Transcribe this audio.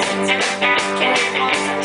i can't